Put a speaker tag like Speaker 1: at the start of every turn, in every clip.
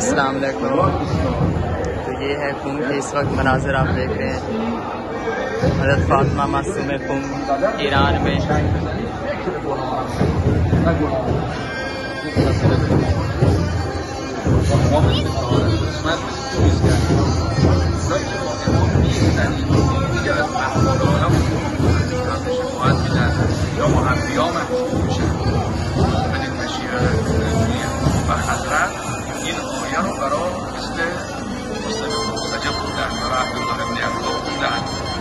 Speaker 1: Assalamu alaikum. ये है कुंभ इस वक्त मनाजर आप देख रहे हैं हजरत फातमा मासूम कुंभ ईरान में
Speaker 2: يوم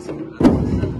Speaker 2: согласен.